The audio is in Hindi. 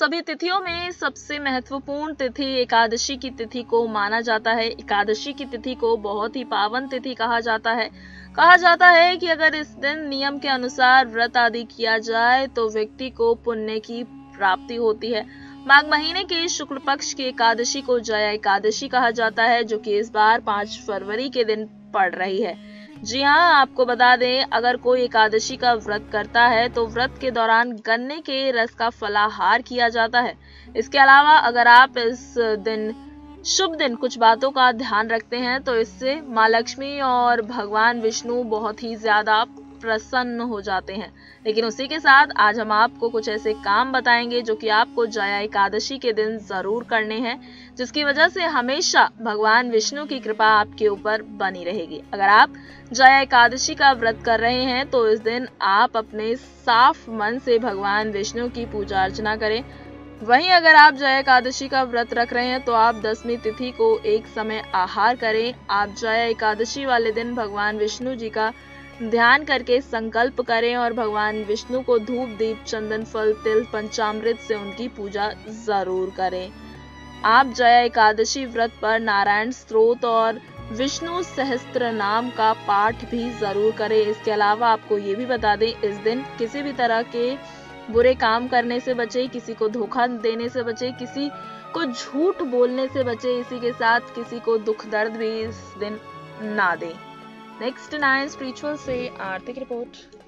सभी तिथियों में सबसे महत्वपूर्ण तिथि एकादशी की तिथि को माना जाता है। एकादशी की तिथि को बहुत ही पावन तिथि कहा जाता है। कहा जाता है कि अगर इस दिन नियम के अनुसार व्रत आदि किया जाए तो व्यक्ति को पुण्य की प्राप्ति होती है। माघ महीने के शुक्ल पक्ष की एकादशी को जया एकादशी कहा जाता है, जो कि इस बार पाँच फरवरी के दिन पड़ रही है। जी हाँ आपको बता दें, अगर कोई एकादशी का व्रत करता है तो व्रत के दौरान गन्ने के रस का फलाहार किया जाता है। इसके अलावा, अगर आप इस दिन, शुभ दिन कुछ बातों का ध्यान रखते हैं तो इससे माँ लक्ष्मी और भगवान विष्णु बहुत ही ज़्यादा प्रसन्न हो जाते हैं। लेकिन उसी के साथ आज हम आपको कुछ ऐसे काम बताएँगे जो कि आपको जया एकादशी के दिन ज़रूर करने हैं, जिसकी वजह से हमेशा भगवान विष्णु की कृपा आपके ऊपर बनी रहेगी। अगर आप जया एकादशी का व्रत कर रहे हैं तो इस दिन आप अपने साफ़ मन से भगवान विष्णु की पूजा अर्चना करें। वहीं अगर आप जया एकादशी का व्रत रख रहे हैं तो आप दसवीं तिथि को एक समय आहार करें। आप जया एकादशी वाले दिन भगवान विष्णु जी का ध्यान करके संकल्प करें और भगवान विष्णु को धूप, दीप, चंदन, फल, तिल, पंचामृत से उनकी पूजा ज़रूर करें। आप जया एकादशी व्रत पर नारायण स्त्रोत और विष्णु सहस्त्र नाम का पाठ भी ज़रूर करें। इसके अलावा आपको ये भी बता दें, इस दिन किसी भी तरह के बुरे काम करने से बचे, किसी को धोखा देने से बचे, किसी को झूठ बोलने से बचे, इसी के साथ किसी को दुख दर्द भी इस दिन ना दें। नेक्स्ट नाइन स्पिरिचुअल से आर्थिक रिपोर्ट